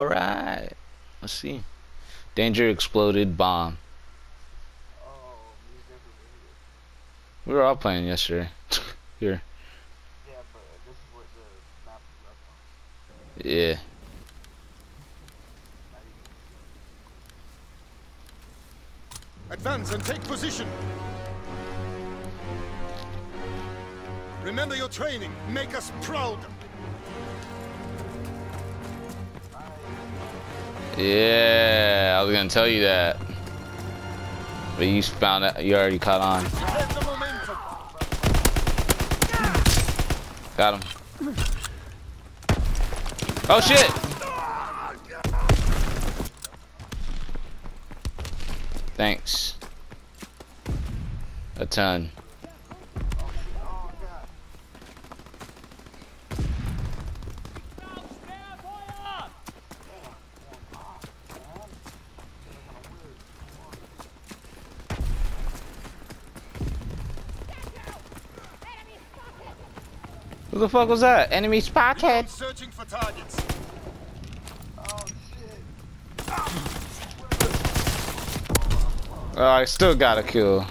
Alright. Let's see. Danger exploded bomb. Oh, you never made it. We were all playing yesterday. Here. Yeah, but this is what the map is left on. Yeah. Advance and take position. Remember your training. Make us proud. Yeah, I was gonna tell you that. But you found it, you already caught on. Got him. Oh shit! Thanks. A ton. Who the fuck was that? Enemy spotted. Searching for targets. Oh, I still got a kill.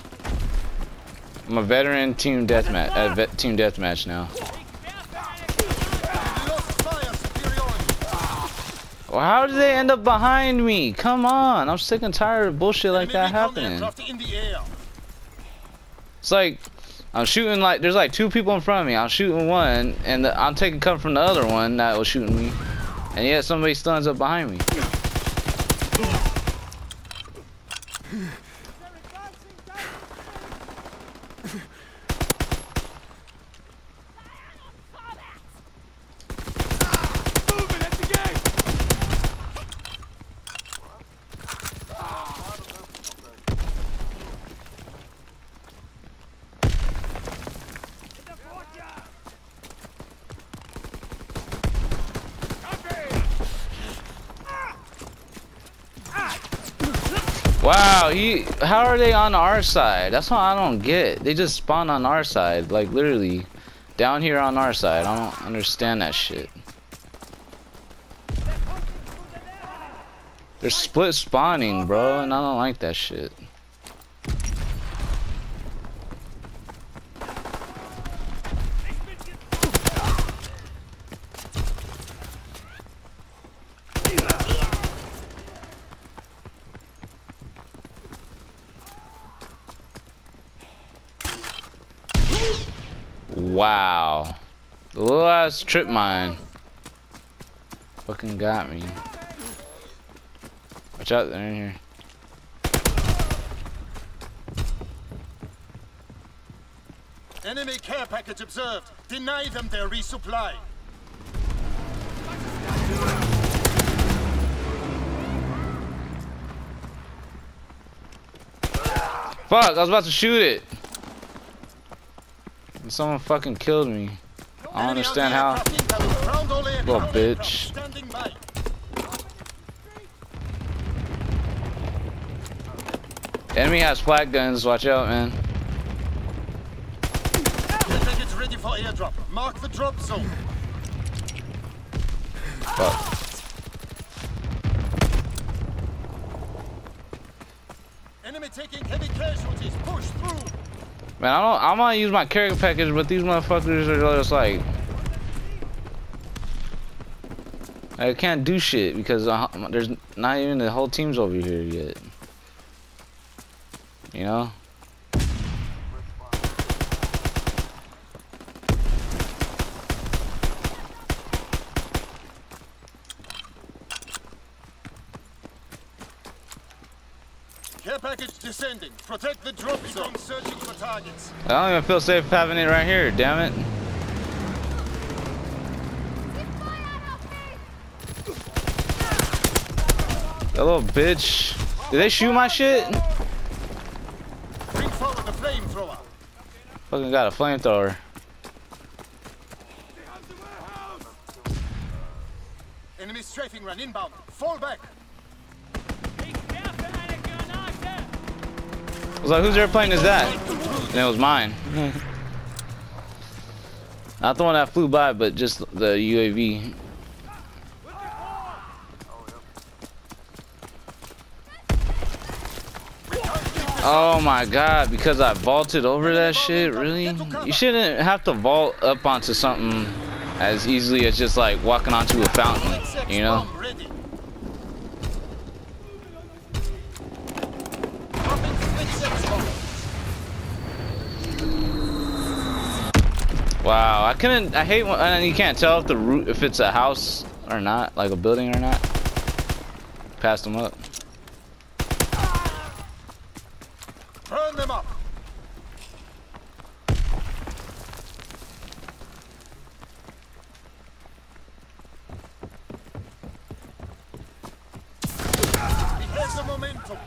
I'm a veteran team deathmatch. Uh, vet team deathmatch now. Lost fire superiority. Well, how did they end up behind me? Come on, I'm sick and tired of bullshit like that happening. aircraft in the air. It's like I'm shooting like there's like two people in front of me. I'm shooting one, and the, I'm taking cover from the other one that was shooting me, and yet somebody stuns up behind me. Wow, he how are they on our side? That's what I don't get. They just spawn on our side, like literally down here on our side. I don't understand that shit. They're split spawning, bro, and I don't like that shit. Wow. The little ass trip mine. Fucking got me. Watch out, they're in here. Enemy care package observed. Deny them their resupply. Fuck, I was about to shoot it. Someone fucking killed me. I don't understand how. Little bitch. Enemy has flak guns, watch out, man. Mark the drop zone. Fuck. Enemy taking heavy casualties. Push through. Man, I don't. I'm gonna use my carrier package, but these motherfuckers are just like. I can't do shit because uh, there's not even the whole team's over here yet. You know? Care package descending. Protect the drop zone. Searching for targets. I don't even feel safe having it right here. Damn it. That little bitch. Did they shoot my shit? Bring forward the flamethrower. Fucking got a flamethrower. Enemy strafing run inbound. Fall back. was like, whose airplane is that? And it was mine. Not the one that flew by, but just the UAV. Oh my god, because I vaulted over that shit? Really? You shouldn't have to vault up onto something as easily as just like walking onto a fountain, you know? Wow, I couldn't, I hate when, and you can't tell if the root, if it's a house or not, like a building or not. Passed them up. Burn them up. We have the momentum.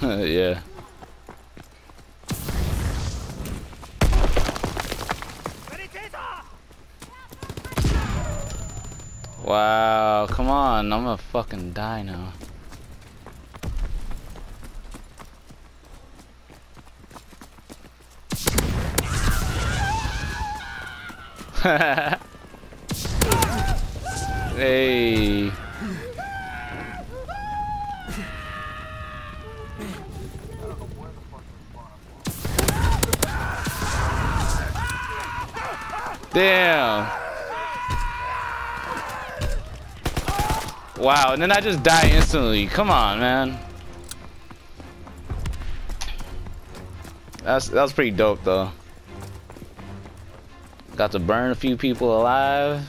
yeah. Wow, come on, I'm gonna fucking die now. hey. Damn. Wow, and then I just die instantly. Come on, man. That's that was pretty dope though. Got to burn a few people alive.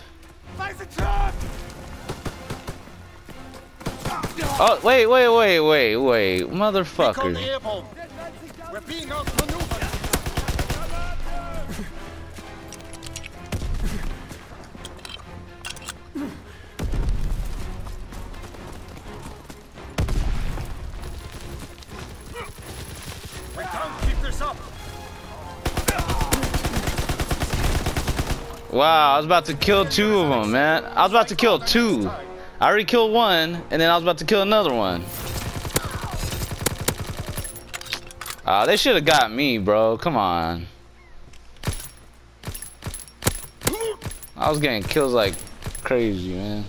Oh wait, wait, wait, wait, wait, motherfucker. Up. Wow, I was about to kill two of them, man. I was about to kill two. I already killed one, and then I was about to kill another one. Ah, they should have got me, bro. Come on. I was getting kills like crazy, man.